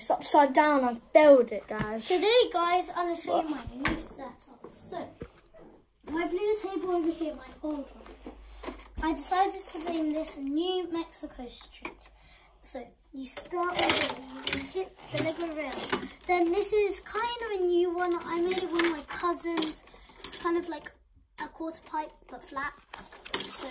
It's upside down. I failed it, guys. Today, guys, I'm going to show you my new setup. So, my blue table over here, my old one. I decided to name this New Mexico Street. So, you start with it, you hit the Lego rail. Then this is kind of a new one. I made it with my cousins. It's kind of like a quarter pipe, but flat. So,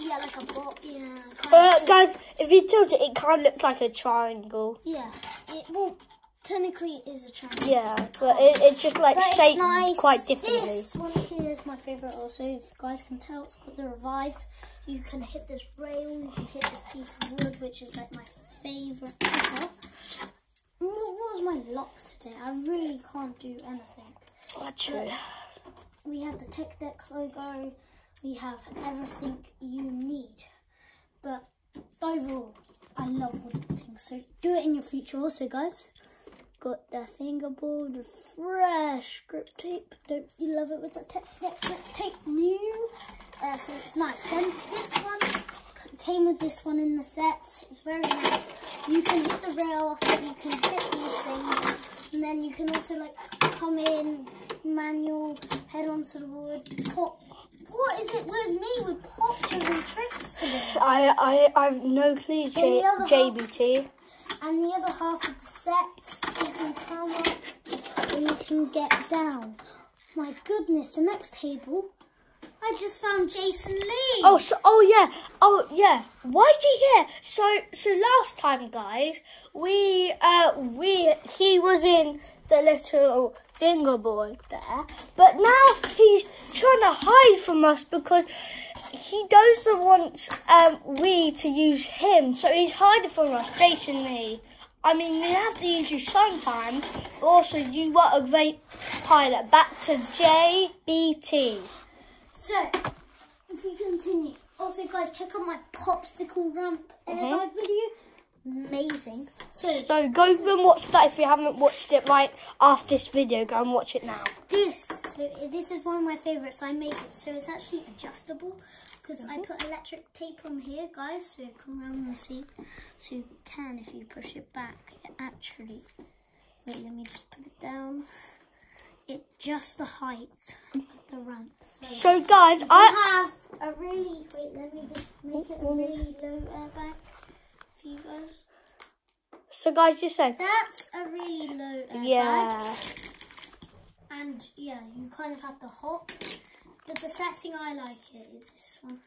yeah, like a bot, yeah. Uh, guys, if you tilt it, it kind of looks like a triangle. yeah, it, well, technically it is a triangle. Yeah, but it, it's just like But shaped nice. quite differently. This one here is my favourite also. If you guys can tell, it's got the revive. You can hit this rail, you can hit this piece of wood, which is like my favourite ever. What was my lock today? I really can't do anything. That's true. We have the Tech Deck logo. We have everything you need. But overall, I love wooden things. So do it in your future also, guys. Got the fingerboard, fresh grip tape. Don't you love it with the Tech grip tape new? Uh, so it's nice. Then this one came with this one in the set. It's very nice. You can hit the rail off it. You can hit these things. And then you can also like come in, manual, head onto the wood, pop. What is it with me with poppers and tricks today? I, I, I've no clue, J, other half- JBT. And the other half of the set, you can come up and you can get down. My goodness, the next table, I just found Jason Lee. Oh, so, oh yeah, oh yeah. Why is he here? So, so last time, guys, we, uh, we, he was in the little fingerboard there, but now he's trying to hide from us because he doesn't want um we to use him, so he's hiding from us, Jason Lee. I mean, we have to use you sometimes, but also you were a great pilot. Back to JBT. So, if we continue. Also, guys, check out my popsicle ramp airbag mm-hmm. video. Amazing. So, So go and watch that if you haven't watched it right after this video. Go and watch it now. this, so this is one of my favorites. I made it. So, it's actually adjustable because I mm-hmm. put electric tape on here, guys. So, come around and see. So, you can, if you push it back, it actually. Wait, let me just put it down. It just the height the. So, So guys, I have a really wait. Let me just make it a really low airbag for you guys. so guys just said That's a really low airbag. yeah. And yeah, you kind of have to hop. But the setting I like it is this one.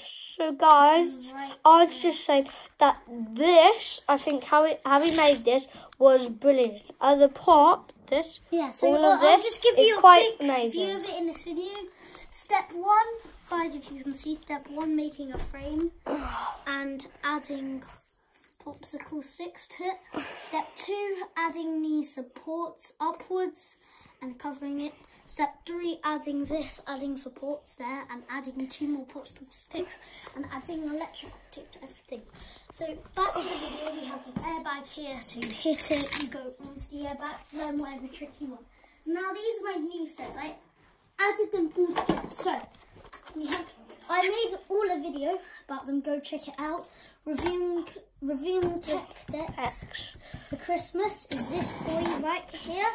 So guys, Right I was just saying that this, I think how it how he made this was brilliant. Uh, the pop, this, Yeah, so all I'll, of I'll this just give you a quite quick amazing. view of it in this video. Step one, guys, if you can see, step one, making a frame and adding popsicle sticks to it. Step two, adding the supports upwards and covering it. Step three, adding this, adding supports there, and adding two more popsicle sticks, and adding electric tape to everything. So back to the video, we have the airbag here. So you hit it, you go onto the airbag, then whatever trick you want. Now these are my new sets. I added them all together. So I made all a video about them. Go check it out. Reviewing reviewing tech decks for Christmas is this boy right here.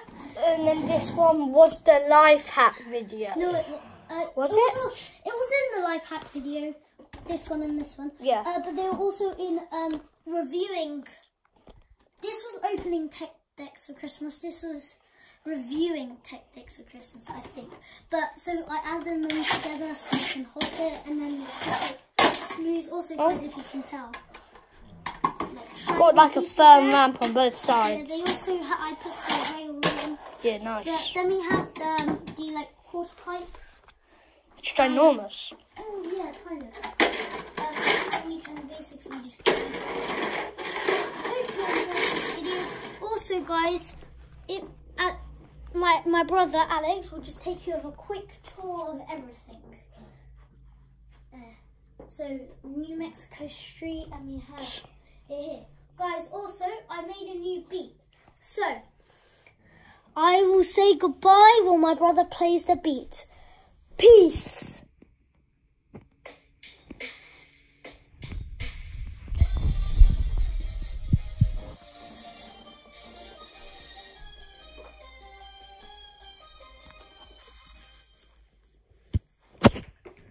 And then this one was the life hack video. No, it uh, Was it? it? Was, it was in the life hack video. This one and this one. Yeah. Uh, but they were also in um, reviewing. This was opening tech decks for Christmas. This was reviewing tech decks for Christmas, I think. But so I added them together so you can hold it and then smooth. Also, guys, if you can tell. Like, Got like a firm there. ramp on both Yeah, sides. they also ha- I put the rail in. Yeah, But nice. then we have the, um, the like quarter pipe. It's ginormous. Oh yeah, kind of. Um, we can basically just. I hope you enjoyed this video. Also, guys, it my my brother Alex will just take you on a quick tour of everything. There. So New Mexico Street, and we have it here, guys. Also, I made a new beat. So I will say goodbye while my brother plays the beat. Peace.